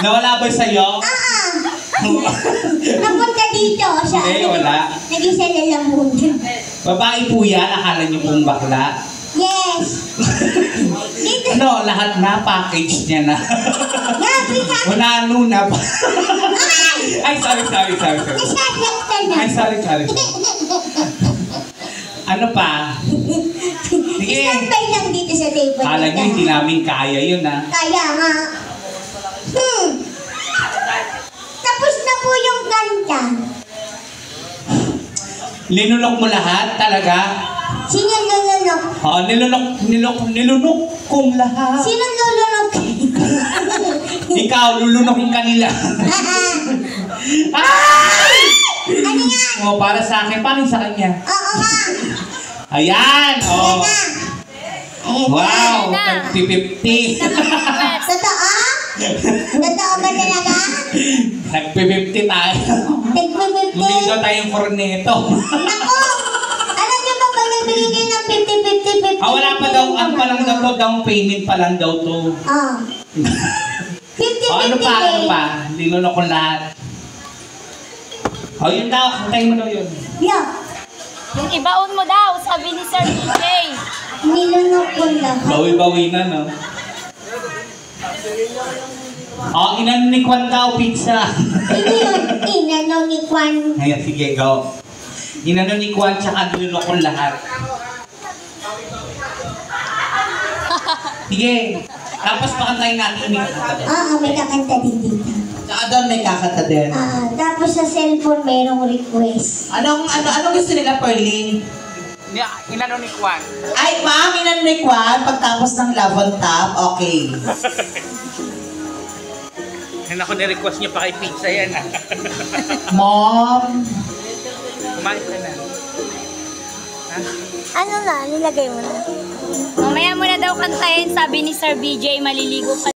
Nawala ba sa'yo? Ah, napunta dito sa Hindi, wala. Naging sa lalamunan. Babae po yan, akala niyo pong bakla. Yes. Dito. No, lahat na, package niya na. Grabe ka. Wala na pa. Ay! Sorry, sorry, sorry, sorry. Na. Ay, sorry, sorry. Ano pa? Sige. Standby lang dito sa table. Kala niyo hindi namin kaya yun, ah. Kaya nga. Hmm. Tapos na po yung kanta. Linulok mo lahat, talaga? Sino lulunok? Oo, nilunok, nilunok, nilunok kong lahat. Sino lulunok? Ikaw, lulunokin ka nila. Ah, Ay! ano yan? Oh, para sa akin, paano sa kanya? Oo nga. Ayan! Ayan Oh. Wow! na. 50-50. Totoo? Totoo ba talaga? Nag-50 tayo. Bumili Tag-50? daw tayong korneto. Ako! Alam niyo ba nagbili kayo ng 50-50-50? ah, wala pa daw, ano pa lang daw to, down payment pa lang daw to. Oh. 50-50 O, ano pa, ano pa? Linunok ko lahat. O, yun daw, kantayin mo daw yun. Yeah. Yung ibaon mo daw, sabi ni Sir DJ. Nilunok ko lahat. Bawi-bawi na, no? O, inan ni Kwan daw, pizza. Inano ni Kwan. Ayan, sige, go. Inano ni Kwan, tsaka nilunok ko lahat. Sige. Tapos pakantayin natin ni Oo, may kakanta din dito. Tsaka doon may kakata din. Ah, tapos sa cellphone mayroong request. Anong, ano, anong gusto nila, Perlin? Inano ni Kwan. Ay, ma'am, inan ni Kwan, pagtapos ng love on top, okay. Yan ako ni-request niya pa kay pizza yan. Mom, Kumain ka na. Ano na? Nilagay mo na? Mamaya mo na daw kantayin, sabi ni Sir BJ, maliligo ka